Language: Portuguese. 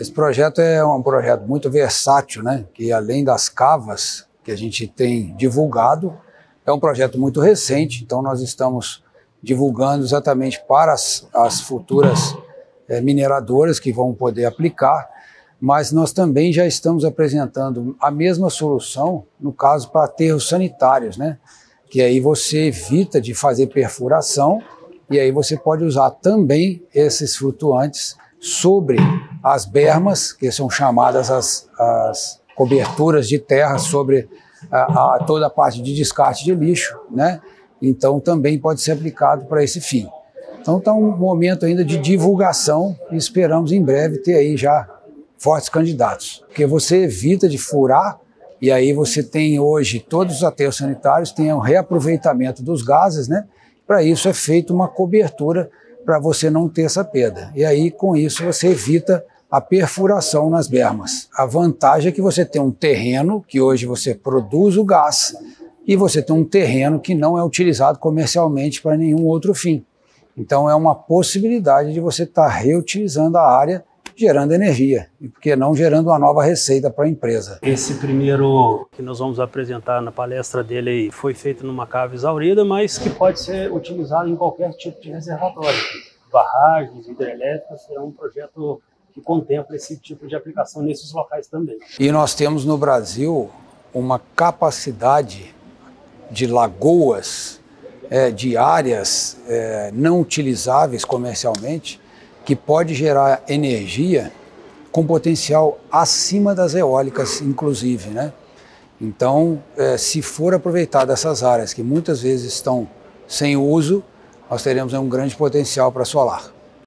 Esse projeto é um projeto muito versátil, né? que além das cavas que a gente tem divulgado, é um projeto muito recente, então nós estamos divulgando exatamente para as, as futuras é, mineradoras que vão poder aplicar, mas nós também já estamos apresentando a mesma solução no caso para aterros sanitários, né? que aí você evita de fazer perfuração e aí você pode usar também esses flutuantes sobre as bermas, que são chamadas as, as coberturas de terra sobre a, a, toda a parte de descarte de lixo, né? Então também pode ser aplicado para esse fim. Então está um momento ainda de divulgação e esperamos em breve ter aí já fortes candidatos, porque você evita de furar e aí você tem hoje todos os aterros sanitários têm um reaproveitamento dos gases, né? Para isso é feita uma cobertura para você não ter essa perda. E aí com isso você evita a perfuração nas bermas. A vantagem é que você tem um terreno que hoje você produz o gás e você tem um terreno que não é utilizado comercialmente para nenhum outro fim. Então é uma possibilidade de você estar tá reutilizando a área gerando energia e porque não gerando uma nova receita para a empresa. Esse primeiro que nós vamos apresentar na palestra dele foi feito numa cava exaurida, mas que pode ser utilizado em qualquer tipo de reservatório. Barragens, hidrelétricas, é um projeto que contempla esse tipo de aplicação nesses locais também. E nós temos no Brasil uma capacidade de lagoas, é, de áreas é, não utilizáveis comercialmente, que pode gerar energia com potencial acima das eólicas, inclusive, né? Então, é, se for aproveitado essas áreas que muitas vezes estão sem uso, nós teremos um grande potencial para solar.